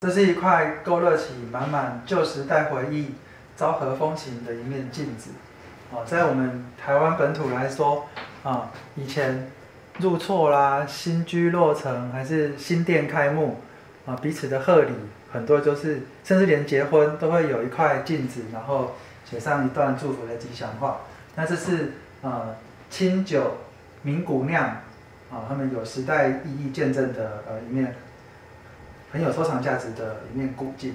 这是一块勾勒起满满旧时代回忆、昭和风情的一面镜子。哦，在我们台湾本土来说，啊，以前入错啦、新居落成，还是新店开幕，啊，彼此的贺礼，很多都是，甚至连结婚都会有一块镜子，然后写上一段祝福的吉祥话。那这是呃清酒名古酿，啊，他们有时代意义见证的呃一面。很有收藏价值的一面古镜。